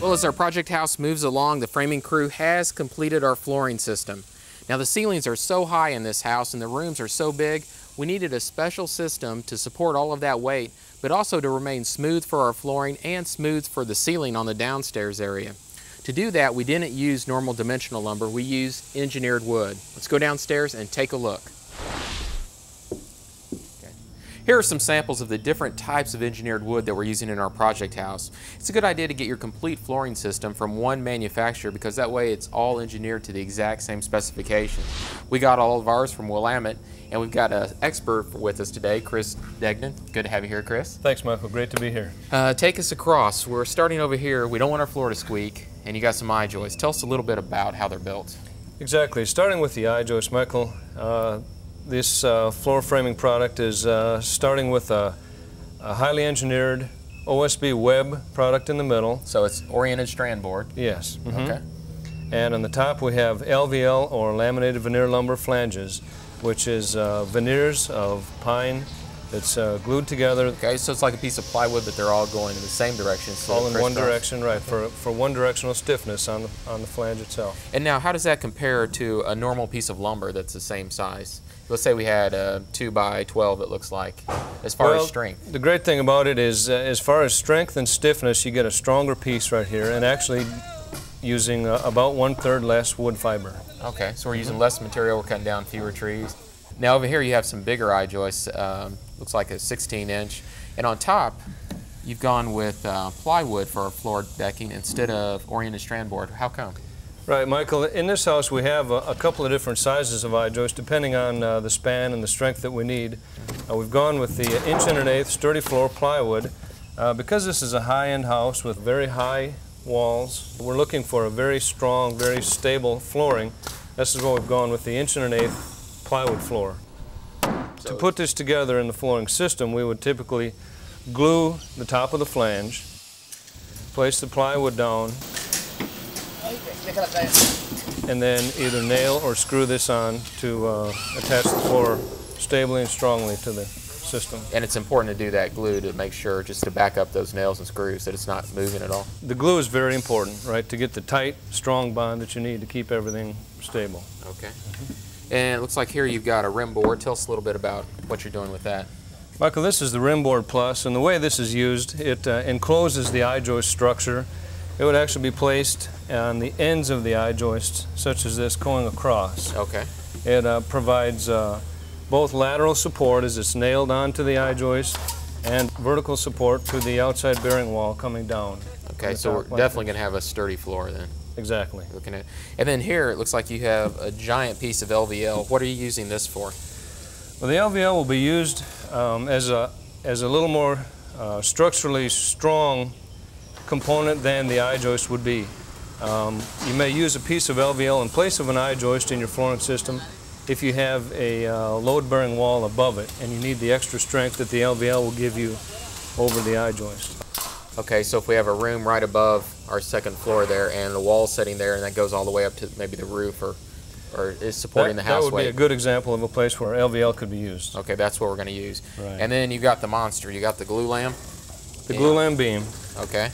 Well, as our project house moves along, the framing crew has completed our flooring system. Now the ceilings are so high in this house and the rooms are so big, we needed a special system to support all of that weight, but also to remain smooth for our flooring and smooth for the ceiling on the downstairs area. To do that, we didn't use normal dimensional lumber, we used engineered wood. Let's go downstairs and take a look. Here are some samples of the different types of engineered wood that we're using in our project house. It's a good idea to get your complete flooring system from one manufacturer because that way it's all engineered to the exact same specification. We got all of ours from Willamette and we've got an expert with us today, Chris Degnan. Good to have you here, Chris. Thanks, Michael. Great to be here. Uh, take us across. We're starting over here. We don't want our floor to squeak and you got some I-joists. Tell us a little bit about how they're built. Exactly. Starting with the I-joist, Michael, uh, this uh, floor framing product is uh, starting with a, a, highly engineered OSB web product in the middle. So it's oriented strand board? Yes. Mm -hmm. Okay. And on the top we have LVL or laminated veneer lumber flanges, which is uh, veneers of pine that's uh, glued together. Okay, so it's like a piece of plywood, but they're all going in the same direction. So all in one direction, right, for, for one directional stiffness on the, on the flange itself. And now, how does that compare to a normal piece of lumber that's the same size? let's say we had a 2 by 12 it looks like as far well, as strength the great thing about it is uh, as far as strength and stiffness you get a stronger piece right here and actually using uh, about one third less wood fiber okay so we're using less material we're cutting down fewer trees now over here you have some bigger I-joists um, looks like a 16 inch and on top you've gone with uh, plywood for floor decking instead of oriented strand board how come Right, Michael. In this house, we have a, a couple of different sizes of I-joist, depending on uh, the span and the strength that we need. Uh, we've gone with the inch and an eighth Sturd-I-Floor plywood. Uh, because this is a high-end house with very high walls, we're looking for a very strong, very stable flooring. This is what we've gone with the inch and an eighth plywood floor. So to put this together in the flooring system, we would typically glue the top of the flange, place the plywood down, and then either nail or screw this on to uh, attach the floor stably and strongly to the system. And it's important to do that glue to make sure, just to back up those nails and screws, that it's not moving at all. The glue is very important, right, to get the tight, strong bond that you need to keep everything stable. Okay. Mm -hmm. And it looks like here you've got a rim board. Tell us a little bit about what you're doing with that. Michael, this is the rim board plus, and the way this is used, it uh, encloses the I-joist structure it would actually be placed on the ends of the I-joist, such as this, going across. Okay. It uh, provides uh, both lateral support as it's nailed onto the I-joist and vertical support to the outside bearing wall coming down. Okay, so we're definitely going to have a sturdy floor then. Exactly. Looking at, and then here it looks like you have a giant piece of LVL. What are you using this for? Well, the LVL will be used um, as a as a little more uh, structurally strong component than the I-joist would be. Um, you may use a piece of LVL in place of an I-joist in your flooring system if you have a uh, load-bearing wall above it and you need the extra strength that the LVL will give you over the I-joist. Okay, so if we have a room right above our second floor there and the wall sitting there and that goes all the way up to maybe the roof or or is supporting that, the house That would weight. be a good example of a place where LVL could be used. Okay, that's what we're going to use. Right. And then you've got the monster. You got the Glulam. The Glulam beam. Okay.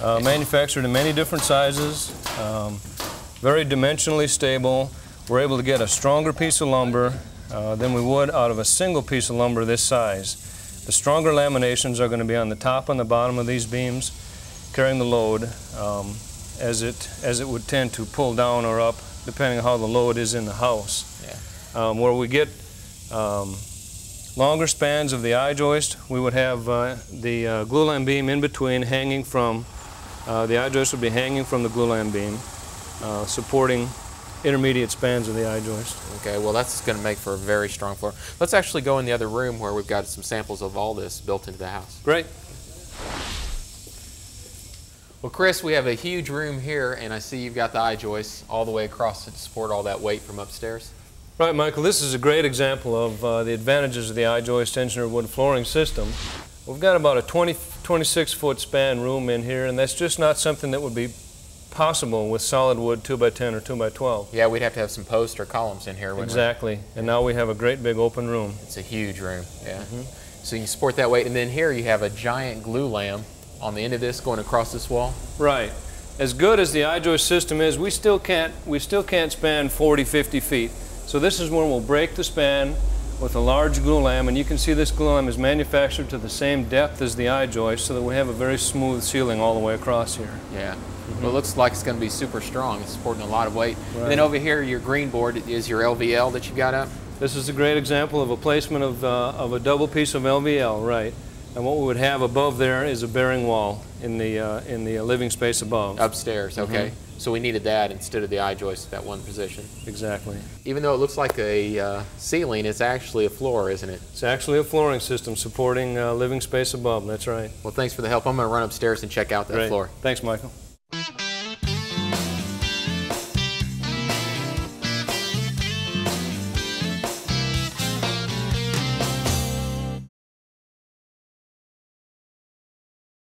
Uh, manufactured in many different sizes, um, very dimensionally stable. We're able to get a stronger piece of lumber uh, than we would out of a single piece of lumber this size. The stronger laminations are going to be on the top and the bottom of these beams, carrying the load um, as, it, as it would tend to pull down or up, depending on how the load is in the house. Yeah. Um, where we get um, longer spans of the I-joist, we would have uh, the uh, line beam in between hanging from uh, the I-joist would be hanging from the glulam beam, uh, supporting intermediate spans of the I-joist. Okay, well that's going to make for a very strong floor. Let's actually go in the other room where we've got some samples of all this built into the house. Great. Well, Chris, we have a huge room here, and I see you've got the I-joists all the way across to support all that weight from upstairs. Right, Michael. This is a great example of uh, the advantages of the I-joist engineered wood flooring system. We've got about a 20, 26 foot span room in here, and that's just not something that would be possible with solid wood 2 by 10 or 2 by 12. Yeah, we'd have to have some posts or columns in here. Exactly, and now we have a great big open room. It's a huge room, yeah. Mm -hmm. So you can support that weight, and then here you have a giant Glulam on the end of this going across this wall. Right. as good as the I-joist system is, we still can't we still can't span 40, 50 feet. So this is when we'll break the span with a large glulam, and you can see this glulam is manufactured to the same depth as the I-joist so that we have a very smooth ceiling all the way across here. Yeah. Well, it looks like it's going to be super strong. It's supporting a lot of weight. And then over here, your green board is your LVL that you got up. This is a great example of a placement of, uh, of a double piece of LVL, right? And what we would have above there is a bearing wall in the, uh, in the living space above. Upstairs, okay. So we needed that instead of the I joist, at that one position. Exactly. Even though it looks like a uh, ceiling, it's actually a floor, isn't it? It's actually a flooring system supporting uh, living space above, that's right. Well, thanks for the help. I'm going to run upstairs and check out that Great. floor. Thanks, Michael.